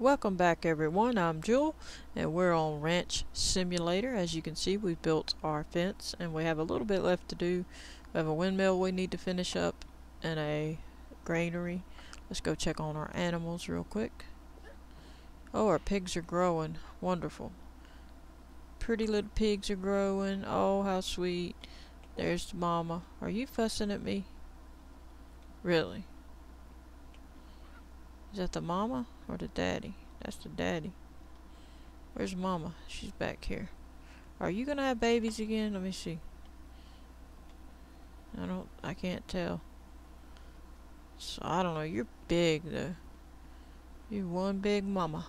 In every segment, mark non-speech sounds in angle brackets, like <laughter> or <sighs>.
Welcome back everyone, I'm Jewel and we're on Ranch Simulator. As you can see we've built our fence and we have a little bit left to do. We have a windmill we need to finish up and a granary. Let's go check on our animals real quick. Oh, our pigs are growing. Wonderful. Pretty little pigs are growing. Oh, how sweet. There's the mama. Are you fussing at me? Really? Is that the mama or the daddy? That's the daddy. Where's mama? She's back here. Are you gonna have babies again? Let me see. I don't, I can't tell. So, I don't know. You're big though. You're one big mama.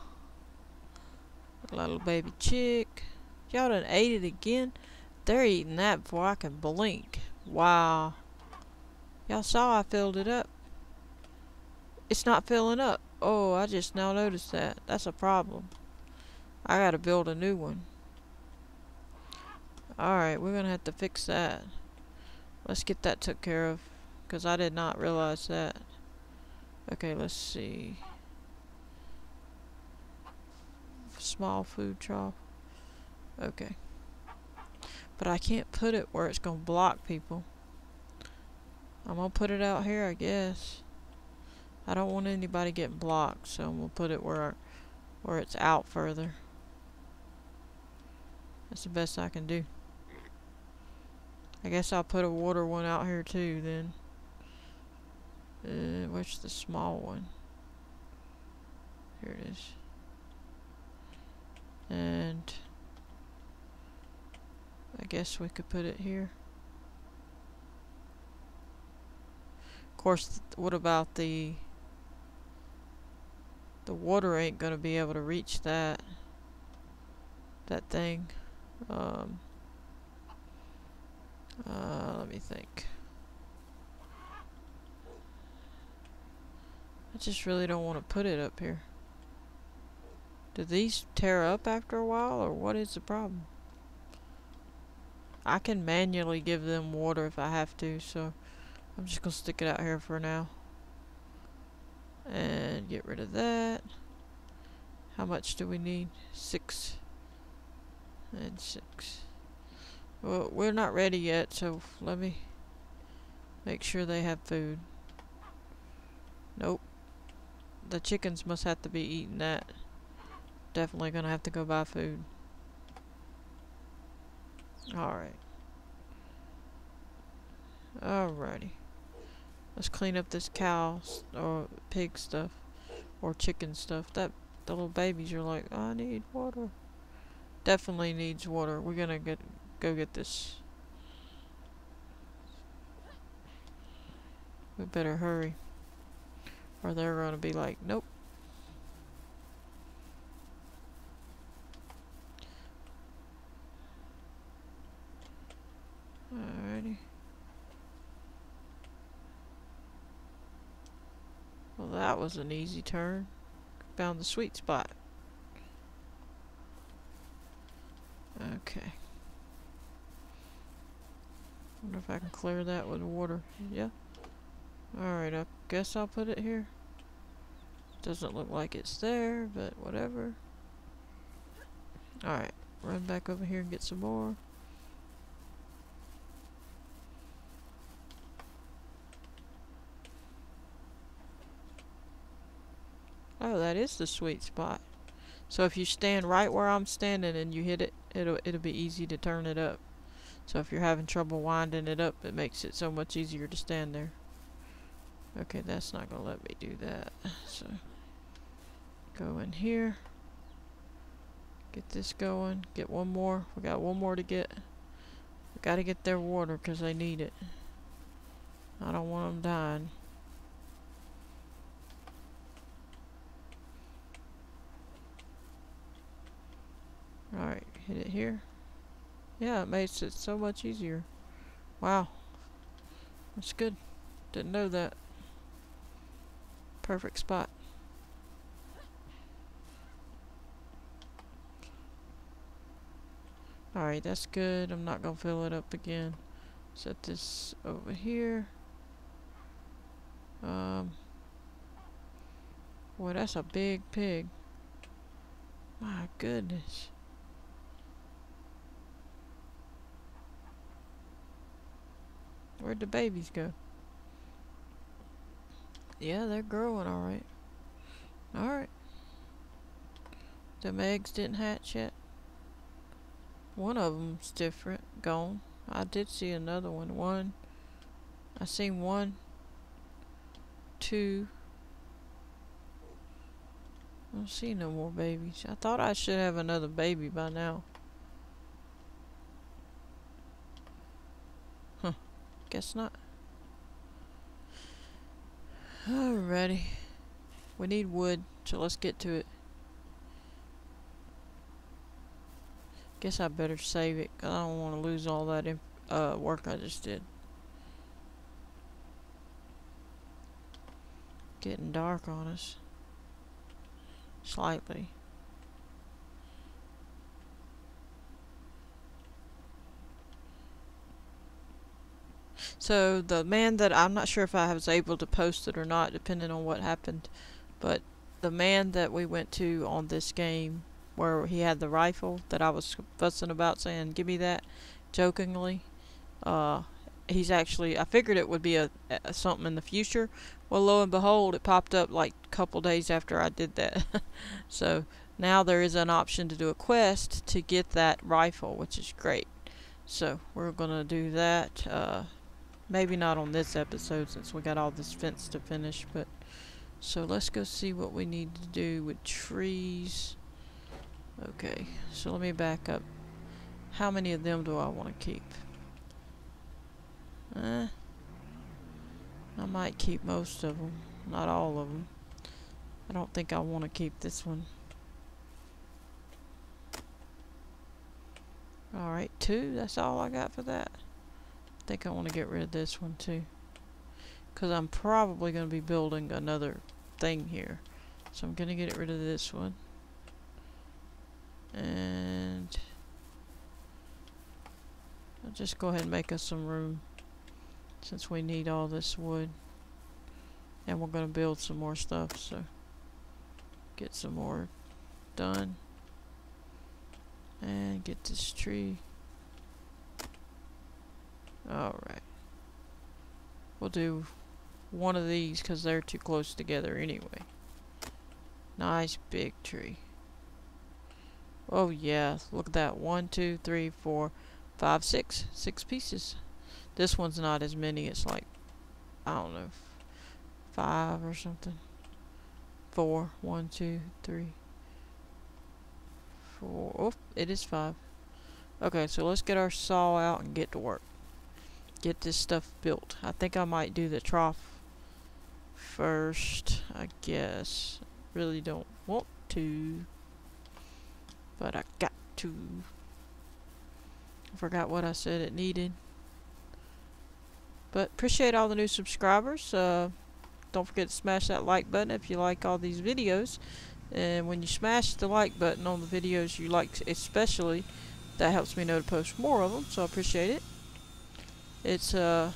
Little baby chick. Y'all done ate it again? They're eating that before I can blink. Wow. Y'all saw I filled it up. It's not filling up. Oh, I just now noticed that. That's a problem. I gotta build a new one. Alright, we're gonna have to fix that. Let's get that took care of. Because I did not realize that. Okay, let's see. Small food trough. Okay. But I can't put it where it's gonna block people. I'm gonna put it out here, I guess. I don't want anybody getting blocked, so we'll put it where where it's out further. That's the best I can do. I guess I'll put a water one out here too then. Uh, where's the small one? Here it is. And I guess we could put it here. Of course, what about the the water ain't gonna be able to reach that that thing. Um, uh, let me think. I just really don't want to put it up here. Do these tear up after a while or what is the problem? I can manually give them water if I have to so I'm just gonna stick it out here for now and get rid of that. How much do we need? Six. And six. Well, we're not ready yet, so let me make sure they have food. Nope. The chickens must have to be eating that. Definitely gonna have to go buy food. Alright. Alrighty. Let's clean up this cow or pig stuff or chicken stuff. That the little babies are like, I need water. Definitely needs water. We're gonna get go get this. We better hurry. Or they're gonna be like, nope. Alrighty. Well, that was an easy turn. Found the sweet spot. Okay. Wonder if I can clear that with water. Yeah. Alright, I guess I'll put it here. Doesn't look like it's there, but whatever. Alright, run back over here and get some more. Oh, that is the sweet spot. So if you stand right where I'm standing and you hit it, it'll, it'll be easy to turn it up. So if you're having trouble winding it up, it makes it so much easier to stand there. Okay, that's not going to let me do that. So go in here. Get this going. Get one more. We got one more to get. We got to get their water because they need it. I don't want them dying. Alright, hit it here. Yeah, it makes it so much easier. Wow. That's good. Didn't know that. Perfect spot. Alright, that's good. I'm not going to fill it up again. Set this over here. Um, boy, that's a big pig. My goodness. Where'd the babies go? Yeah, they're growing alright. Alright. The eggs didn't hatch yet. One of them's different. Gone. I did see another one. One. I seen one. Two. I don't see no more babies. I thought I should have another baby by now. Guess not. Alrighty. We need wood, so let's get to it. Guess I better save it, because I don't want to lose all that uh, work I just did. Getting dark on us. Slightly. So the man that I'm not sure if I was able to post it or not, depending on what happened, but the man that we went to on this game, where he had the rifle that I was fussing about, saying "Give me that," jokingly. Uh, he's actually. I figured it would be a, a something in the future. Well, lo and behold, it popped up like a couple days after I did that. <laughs> so now there is an option to do a quest to get that rifle, which is great. So we're gonna do that. Uh, Maybe not on this episode since we got all this fence to finish, but so let's go see what we need to do with trees. Okay, so let me back up. How many of them do I want to keep? Eh, I might keep most of them, not all of them. I don't think I want to keep this one. Alright, two, that's all I got for that think I want to get rid of this one too. Because I'm probably going to be building another thing here. So I'm going to get rid of this one. And I'll just go ahead and make us some room since we need all this wood. And we're going to build some more stuff, so get some more done. And get this tree Alright. We'll do one of these because they're too close together anyway. Nice big tree. Oh yeah, look at that. One, two, three, four, five, six. Six pieces. This one's not as many. It's like, I don't know, five or something. Four. One, two, three, four. Oh, it is five. Okay, so let's get our saw out and get to work get this stuff built. I think I might do the trough first, I guess. Really don't want to, but I got to. I forgot what I said it needed. But appreciate all the new subscribers. Uh, don't forget to smash that like button if you like all these videos. And when you smash the like button on the videos you like especially, that helps me know to post more of them, so I appreciate it it's uh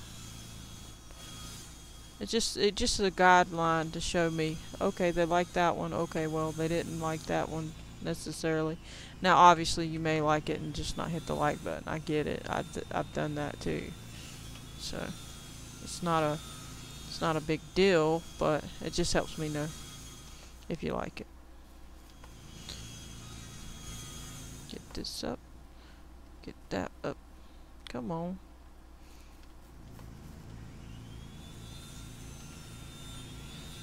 it's just it just a guideline to show me okay they like that one okay well they didn't like that one necessarily. Now obviously you may like it and just not hit the like button. I get it. I've, I've done that too. So it's not a it's not a big deal but it just helps me know if you like it. Get this up. Get that up. Come on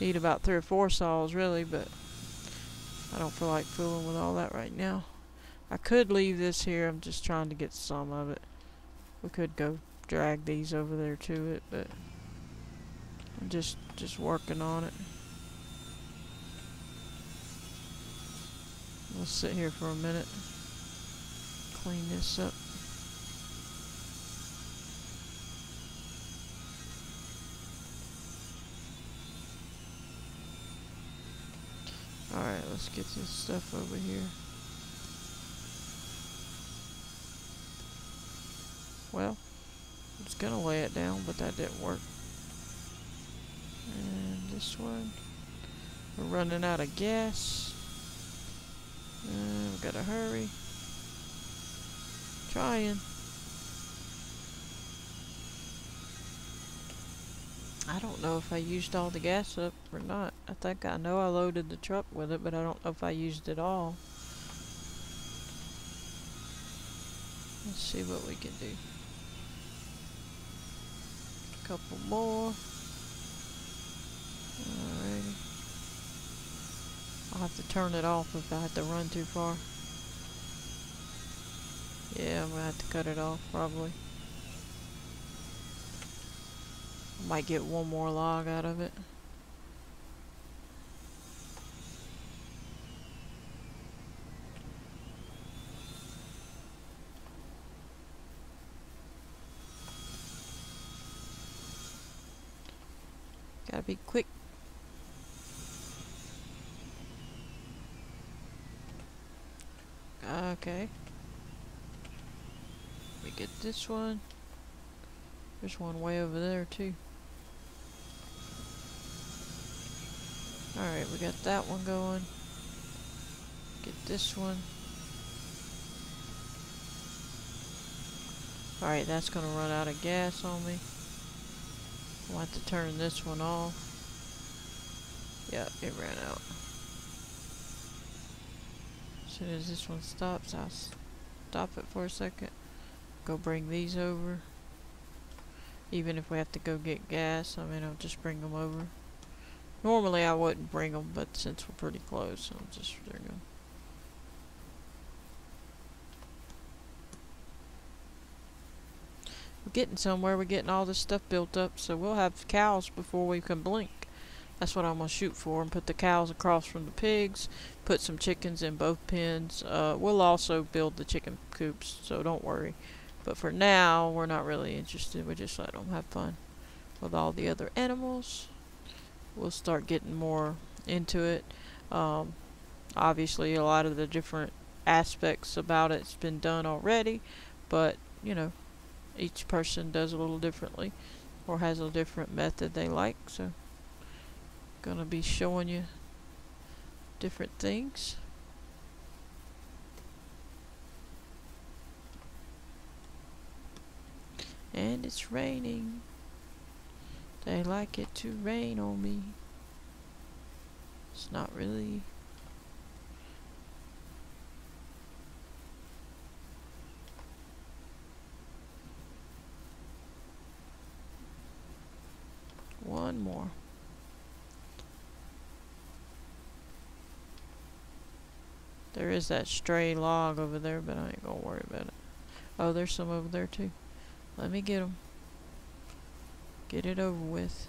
Need about three or four saws really, but I don't feel like fooling with all that right now. I could leave this here. I'm just trying to get some of it. We could go drag these over there to it, but I'm just just working on it. We'll sit here for a minute. Clean this up. Alright, let's get this stuff over here. Well, I was gonna lay it down, but that didn't work. And this one, we're running out of gas. Uh, we gotta hurry. Trying. I don't know if I used all the gas up or not. I think I know I loaded the truck with it, but I don't know if I used it all. Let's see what we can do. A couple more. Alrighty. I'll have to turn it off if I have to run too far. Yeah, I'm gonna have to cut it off probably. I Might get one more log out of it. Gotta be quick. Okay. We get this one. There's one way over there too. Alright, we got that one going. Get this one. Alright, that's gonna run out of gas on me. I'll have to turn this one off. Yeah, it ran out. As soon as this one stops, I'll stop it for a second. Go bring these over. Even if we have to go get gas, I mean, I'll just bring them over. Normally I wouldn't bring them, but since we're pretty close, I'll just them. We're getting somewhere. We're getting all this stuff built up, so we'll have cows before we can blink. That's what I'm going to shoot for and put the cows across from the pigs, put some chickens in both pens. Uh, we'll also build the chicken coops, so don't worry. But for now, we're not really interested. We just let them have fun with all the other animals we'll start getting more into it. Um, obviously, a lot of the different aspects about it's been done already, but you know, each person does a little differently or has a different method they like. So, gonna be showing you different things. And it's raining. They like it to rain on me. It's not really One more. There is that stray log over there, but I ain't gonna worry about it. Oh, there's some over there too. Let me get them. Get it over with.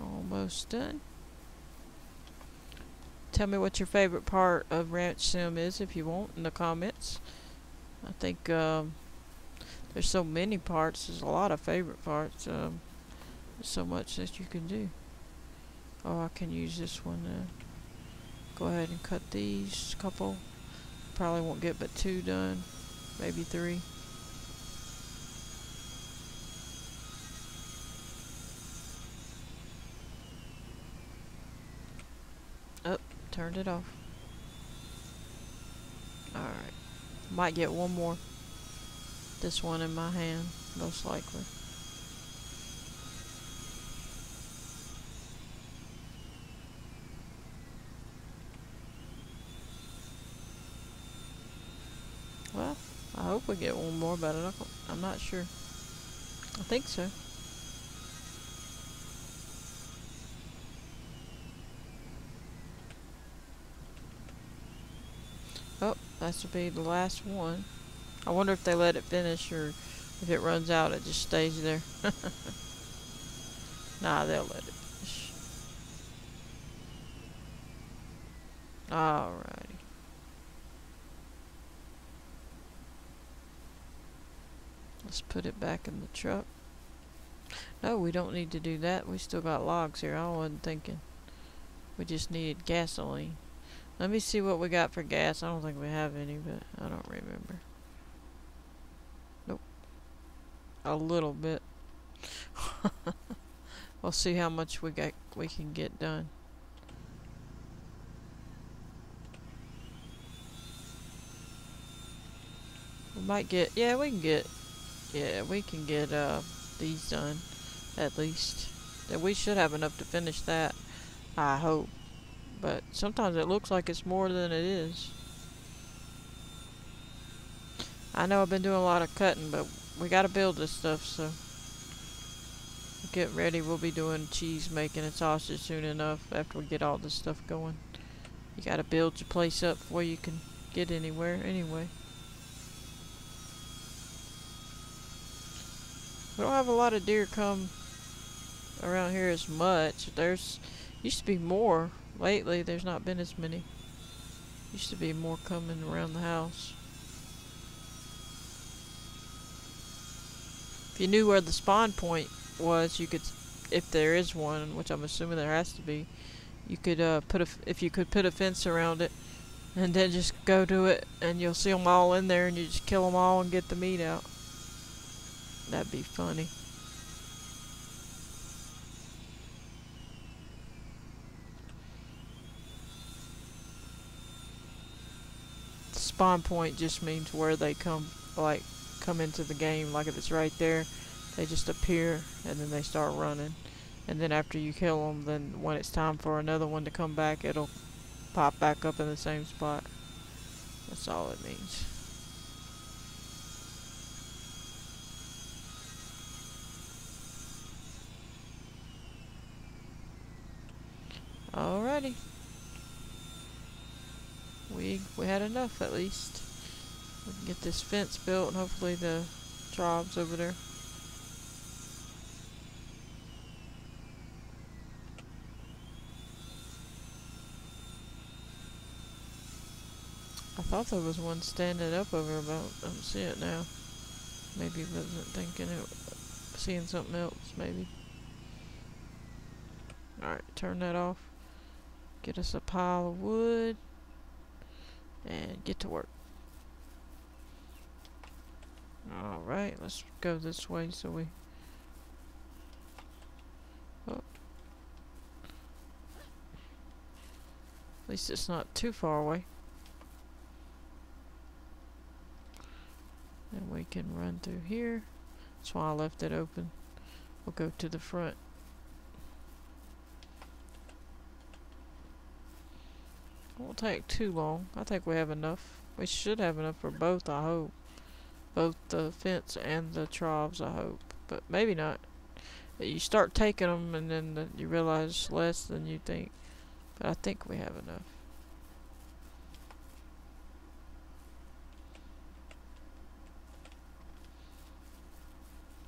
Almost done. Tell me what your favorite part of Ranch Sim is if you want in the comments. I think um, there's so many parts. There's a lot of favorite parts. Um, so much that you can do. Oh, I can use this one. Uh, go ahead and cut these couple. Probably won't get but two done, maybe three. Oh, turned it off. Alright. Might get one more. This one in my hand, most likely. Well, I hope we get one more, but I'm not sure. I think so. Oh, that will be the last one. I wonder if they let it finish or if it runs out, it just stays there. <laughs> nah, they'll let it finish. Alrighty. Let's put it back in the truck. No, we don't need to do that. We still got logs here. I wasn't thinking. We just needed gasoline. Let me see what we got for gas. I don't think we have any, but I don't remember. Nope. A little bit. <laughs> we'll see how much we got we can get done. We might get yeah, we can get yeah, we can get uh these done at least. Yeah, we should have enough to finish that. I hope. But sometimes it looks like it's more than it is. I know I've been doing a lot of cutting, but we gotta build this stuff, so get ready. We'll be doing cheese making and sausage soon enough after we get all this stuff going. You gotta build your place up before you can get anywhere anyway. We don't have a lot of deer come around here as much. There's used to be more. Lately, there's not been as many. Used to be more coming around the house. If you knew where the spawn point was, you could, if there is one, which I'm assuming there has to be, you could uh, put a, if you could put a fence around it, and then just go to it, and you'll see them all in there, and you just kill them all and get the meat out. That'd be funny. spawn point just means where they come, like, come into the game. Like if it's right there, they just appear and then they start running. And then after you kill them, then when it's time for another one to come back, it'll pop back up in the same spot. That's all it means. Alrighty we we had enough at least. We can get this fence built and hopefully the jobs over there. I thought there was one standing up over about, I don't see it now. Maybe wasn't thinking it, seeing something else, maybe. Alright, turn that off. Get us a pile of wood and get to work. Alright, let's go this way so we... Oh. At least it's not too far away. And we can run through here. That's why I left it open. We'll go to the front. won't take too long. I think we have enough. We should have enough for both, I hope. Both the fence and the troughs, I hope. But maybe not. You start taking them and then the, you realize less than you think. But I think we have enough.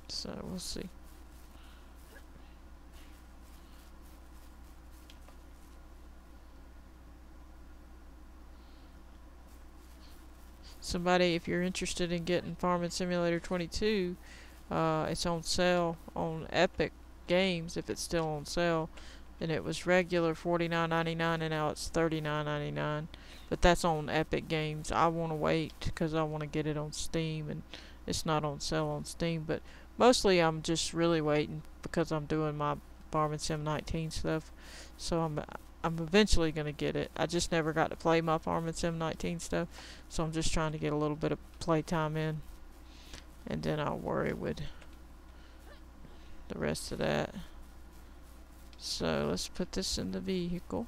So we'll see. Somebody, if you're interested in getting Farming Simulator 22, uh, it's on sale on Epic Games if it's still on sale. And it was regular $49.99 and now it's $39.99. But that's on Epic Games. I want to wait because I want to get it on Steam and it's not on sale on Steam. But mostly I'm just really waiting because I'm doing my Farming Sim 19 stuff. So I'm I'm eventually going to get it. I just never got to play my Farming Sim 19 stuff, so I'm just trying to get a little bit of playtime in, and then I'll worry with the rest of that. So let's put this in the vehicle.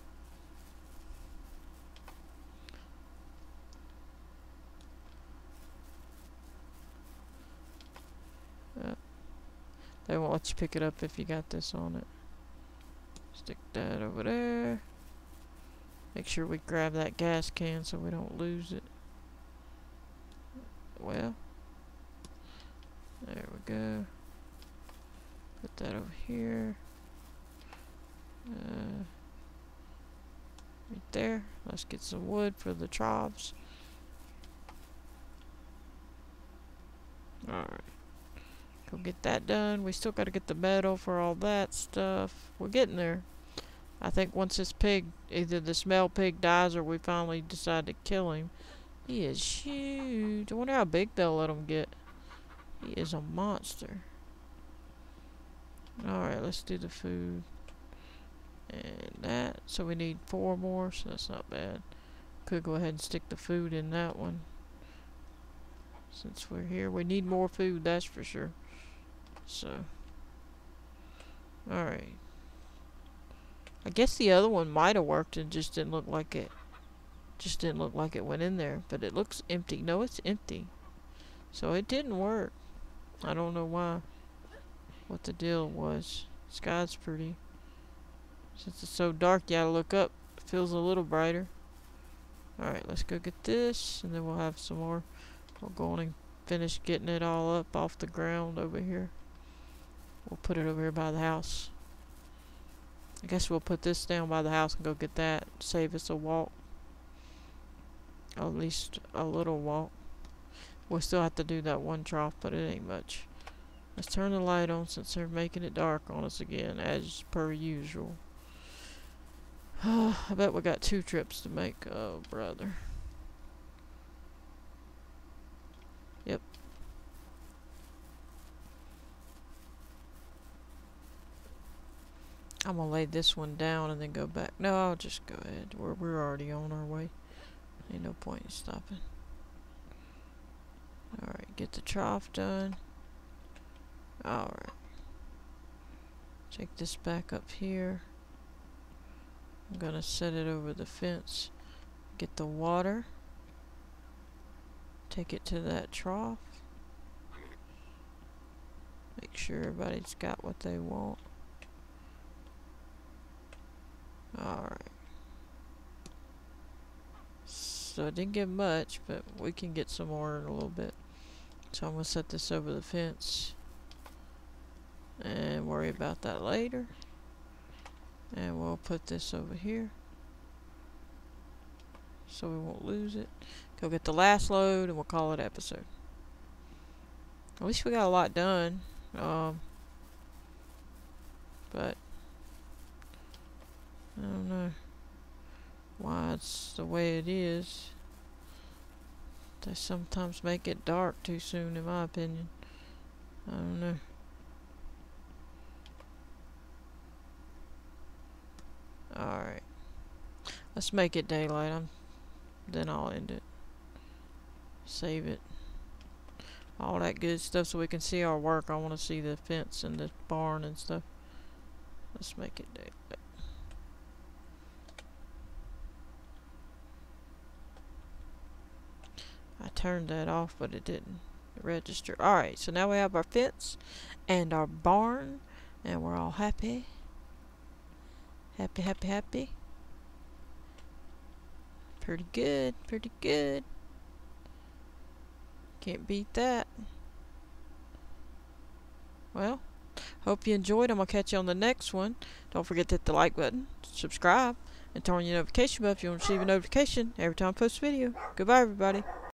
Uh, they won't let you pick it up if you got this on it. Stick that over there. Make sure we grab that gas can so we don't lose it. Well, there we go. Put that over here. Uh, right there. Let's get some wood for the troughs. Alright. Go get that done. We still got to get the metal for all that stuff. We're getting there. I think once this pig, either the smell pig dies or we finally decide to kill him. He is huge. I wonder how big they'll let him get. He is a monster. Alright, let's do the food. And that. So we need four more, so that's not bad. Could go ahead and stick the food in that one. Since we're here. We need more food, that's for sure. So. Alright. I guess the other one might have worked and just didn't look like it. Just didn't look like it went in there. But it looks empty. No, it's empty. So it didn't work. I don't know why. What the deal was. Sky's pretty. Since it's so dark, you gotta look up. It feels a little brighter. Alright, let's go get this. And then we'll have some more. We'll go on and finish getting it all up off the ground over here. We'll put it over here by the house. I guess we'll put this down by the house and go get that. Save us a walk. at least a little walk. We'll still have to do that one trough, but it ain't much. Let's turn the light on since they're making it dark on us again, as per usual. <sighs> I bet we got two trips to make. Oh, brother. I'm gonna lay this one down and then go back. No, I'll just go ahead. We're, we're already on our way. Ain't no point in stopping. Alright, get the trough done. Alright. Take this back up here. I'm gonna set it over the fence. Get the water. Take it to that trough. Make sure everybody's got what they want. Alright. So I didn't get much, but we can get some more in a little bit. So I'm going to set this over the fence. And worry about that later. And we'll put this over here. So we won't lose it. Go get the last load and we'll call it episode. At least we got a lot done. Um, but I don't know why it's the way it is. They sometimes make it dark too soon, in my opinion. I don't know. Alright. Let's make it daylight. I'm, then I'll end it. Save it. All that good stuff so we can see our work. I want to see the fence and the barn and stuff. Let's make it daylight. I turned that off, but it didn't register. Alright, so now we have our fence and our barn, and we're all happy. Happy, happy, happy. Pretty good, pretty good. Can't beat that. Well, hope you enjoyed. I'm going to catch you on the next one. Don't forget to hit the like button, subscribe, and turn on your notification bell if you want to receive a notification every time I post a video. Goodbye, everybody.